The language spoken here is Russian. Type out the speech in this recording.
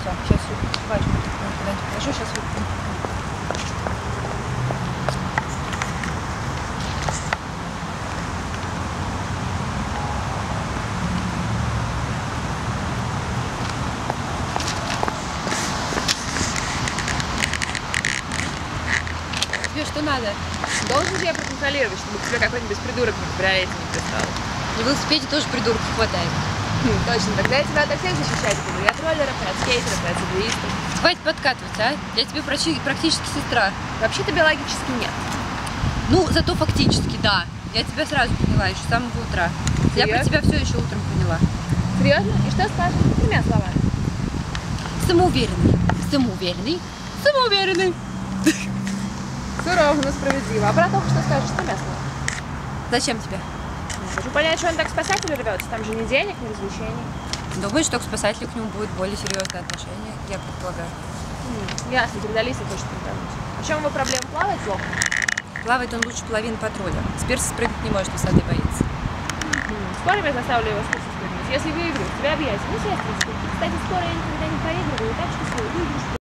все. Сейчас все. Давай, куда-нибудь положу, сейчас. Тебе что надо? Должен же я проконтролировать, чтобы к тебе какой-нибудь придурок не проверяет не пристал. На велосипеде тоже придурков хватает. Хм, точно, тогда я тебя от всех защищать буду. И от роллеров, и от скейтеров, и от циклистов. Хватит подкатывать, а? Я тебе практически сестра. Вообще-то биологически нет. Ну, зато фактически, да. Я тебя сразу поняла, еще с самого утра. Я про тебя все еще утром поняла. Серьезно? И что скажешь? Тремя словами. Самоуверенный, самоуверенный, самоуверенный. Сурово, но справедливо. А про то, что скажешь, тремя словами. Зачем тебе? Хочу понять, что он так к спасателю рвется. Там же ни денег, ни развлечений. Думаешь, что к спасателю к нему будет более серьезное отношение, я предполагаю. М, Ясно, перед Алисой точно вернусь. В чем его проблема? Плавать плохо? Плавает он лучше половины патруля. Пирса спрыгнуть не может, высоты боится. Спорим, я заставлю его с курса спрыгнуть. Если выиграю, тебя объятия. Ну, естественно. Кстати, скоро я никогда не проигрываю, так что свой выигрыш